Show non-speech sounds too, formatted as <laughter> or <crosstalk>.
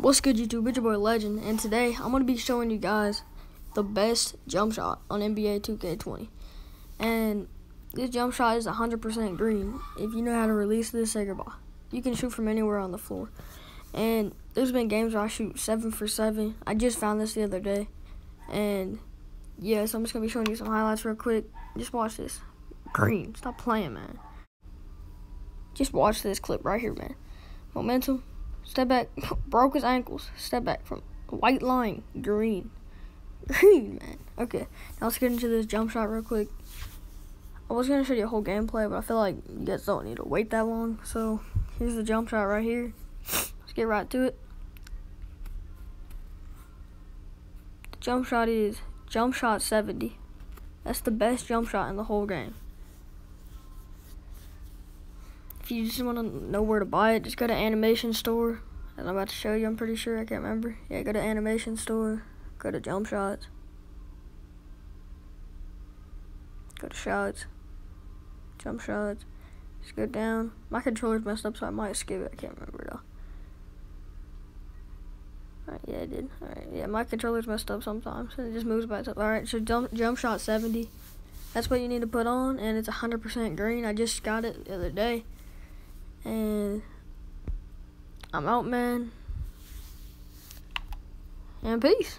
What's good, YouTube? It's your boy Legend, and today I'm going to be showing you guys the best jump shot on NBA 2K20. And this jump shot is 100% green. If you know how to release this, say ball. You can shoot from anywhere on the floor. And there's been games where I shoot 7 for 7. I just found this the other day. And yeah, so I'm just going to be showing you some highlights real quick. Just watch this. Green. Stop playing, man. Just watch this clip right here, man. Momentum. Step back, <laughs> broke his ankles. Step back from white line, green. <laughs> Green, man. Okay, now let's get into this jump shot real quick. I was going to show you a whole gameplay, but I feel like you guys don't need to wait that long. So, here's the jump shot right here. Let's get right to it. The jump shot is jump shot 70. That's the best jump shot in the whole game. If you just want to know where to buy it, just go to Animation Store. As I'm about to show you, I'm pretty sure. I can't remember. Yeah, go to Animation Store. Go to Jump Shots. Go to Shots. Jump Shots. Just go down. My controller's messed up, so I might skip it. I can't remember, though. Alright, yeah, I did. Alright, yeah, my controller's messed up sometimes. It just moves by itself. Alright, so jump, jump shot 70. That's what you need to put on, and it's 100% green. I just got it the other day. And I'm out, man. And peace.